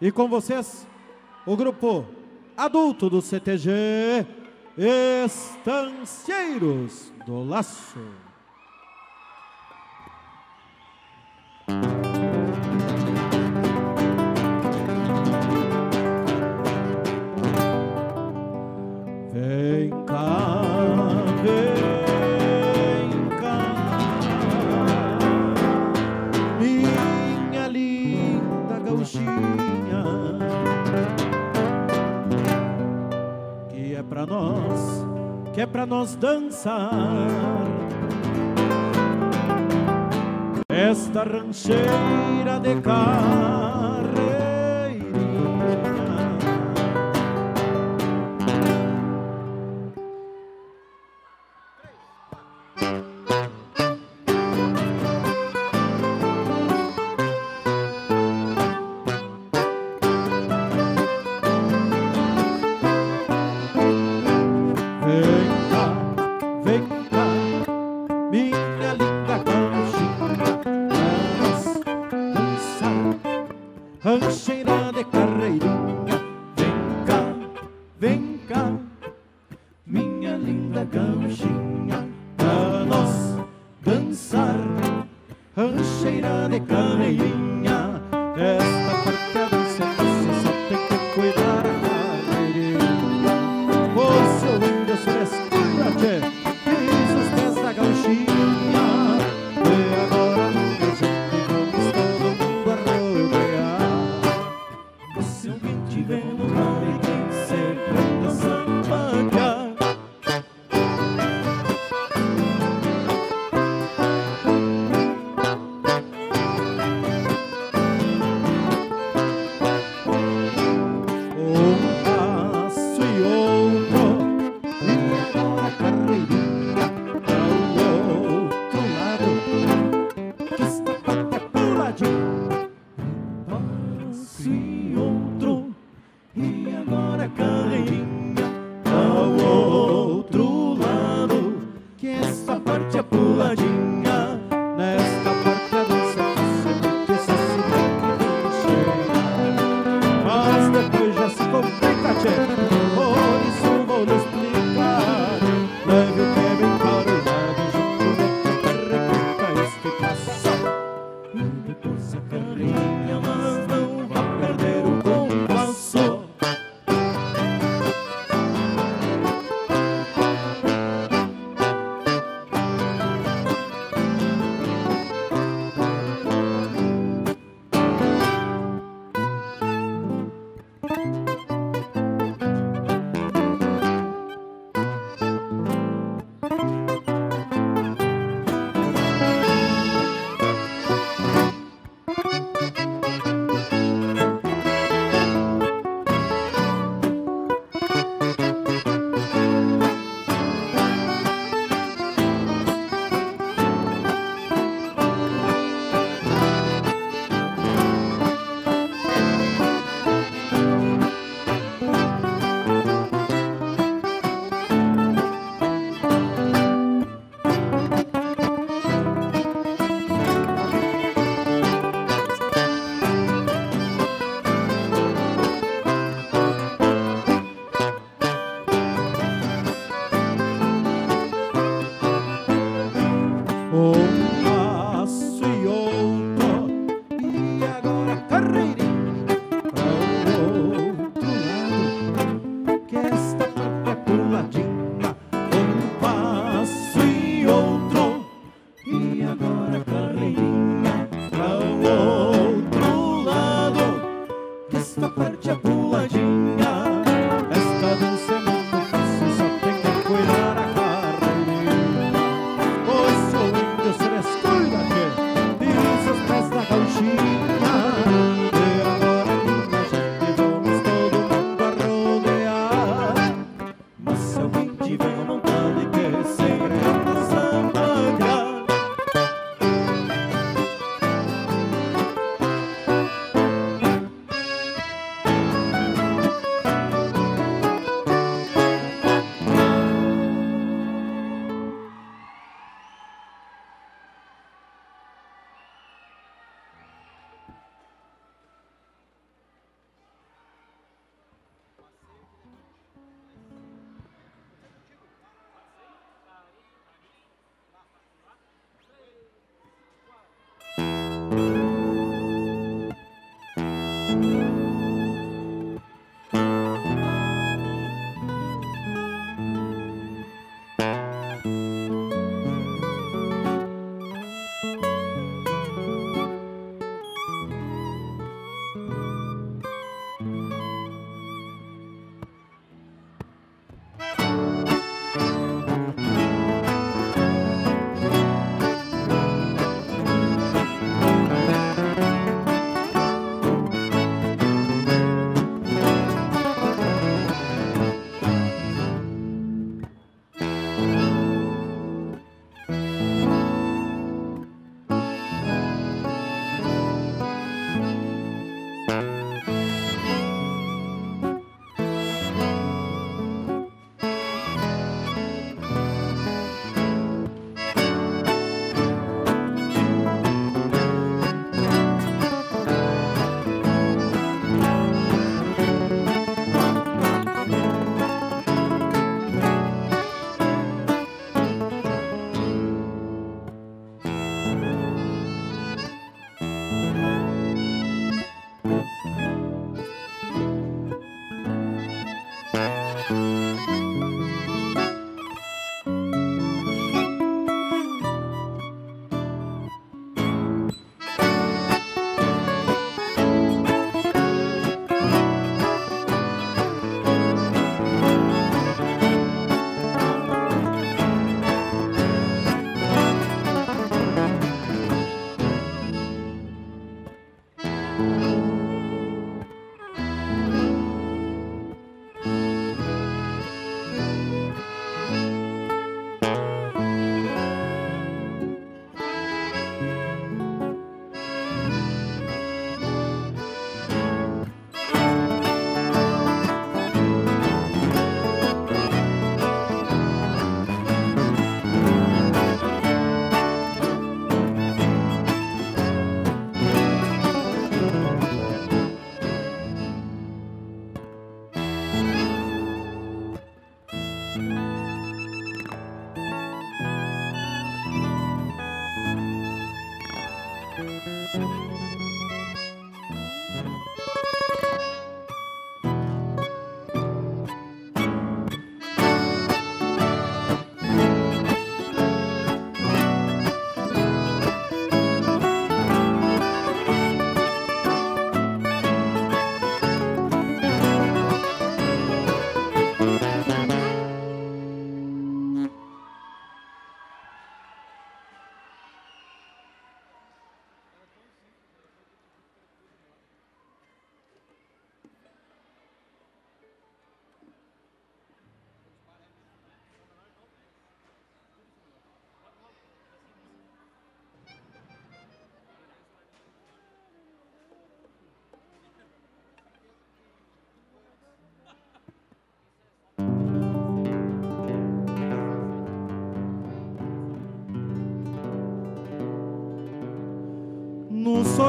E com vocês, o grupo adulto do CTG, Estancieiros do Laço. que é para nós dançar. Esta rancheira de cá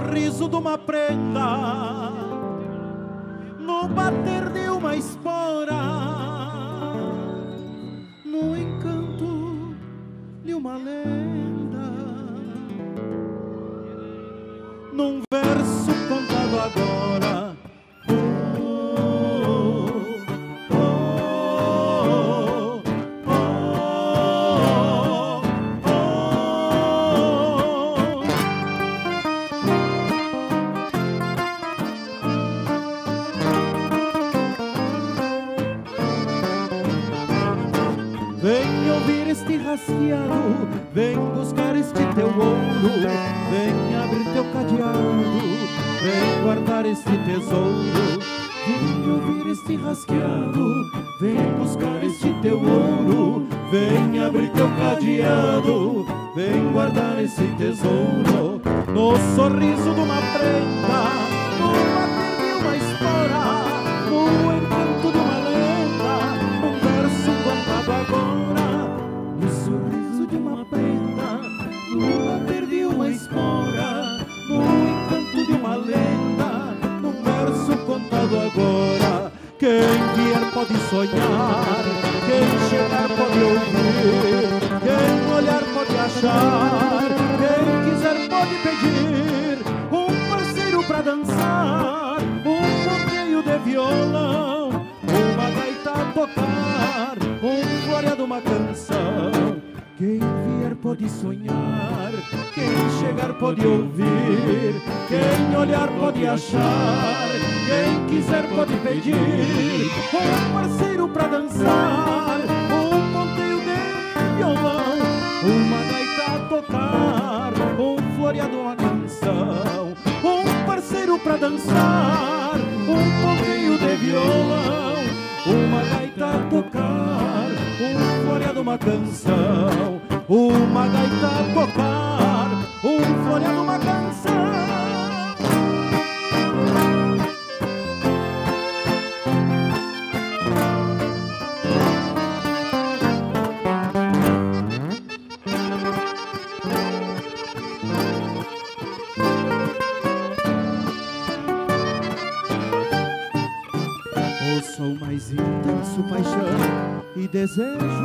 Sorriso de uma prenda, no bater de uma espora, no encanto de uma lenda, num rasgueado, vem buscar este teu ouro, vem abrir teu cadeado, vem guardar este tesouro. Vem ouvir este rasgueado, vem buscar este teu ouro, vem abrir teu cadeado, vem guardar este tesouro. No sorriso de uma prenda, no agora. Quem vier pode sonhar, quem chegar pode ouvir, quem olhar pode achar, quem quiser pode pedir um parceiro pra dançar, um ponteio de violão, uma gaita a tocar, um floreado uma canção. Pode sonhar, quem chegar pode ouvir, quem olhar pode achar, quem quiser pode pedir. Um parceiro pra dançar, um ponteio de violão, uma gaita a tocar, um floreado uma canção, um parceiro pra dançar, um ponteio de violão, uma gaita a tocar, um floreado uma canção, uma gaita tocar, um floreado uma canção. O sol mais intenso paixão e desejo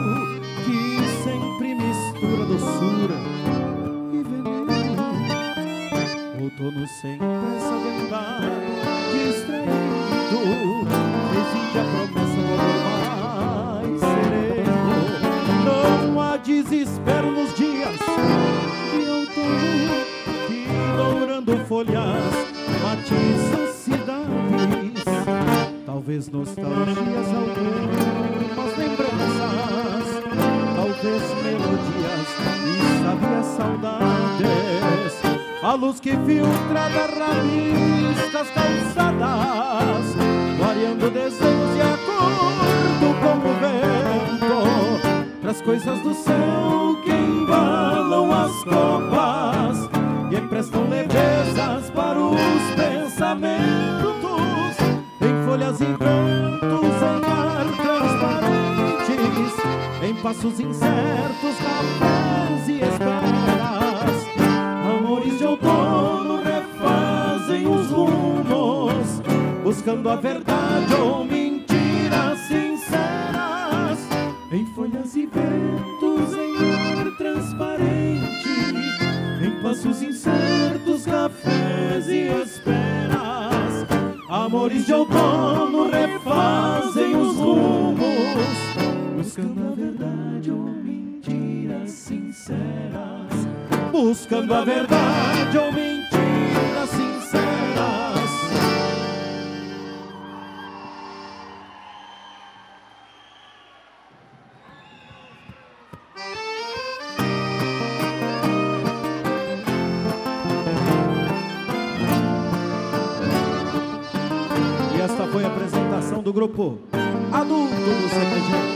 Talvez nostalgias, algumas lembranças, talvez melodias e sabias saudades. A luz que filtra da raiz das calçadas, variando desenhos de acordo com o vento, traz coisas do céu que embalam as copas passos incertos, cafés e esperas. Amores de outono refazem os rumos, buscando a verdade ou mentiras sinceras. Em folhas e ventos, em ar transparente, em passos incertos, cafés e esperas. Amores de outono Buscando a verdade ou mentiras sinceras. E esta foi a apresentação do grupo Adulto do CPG.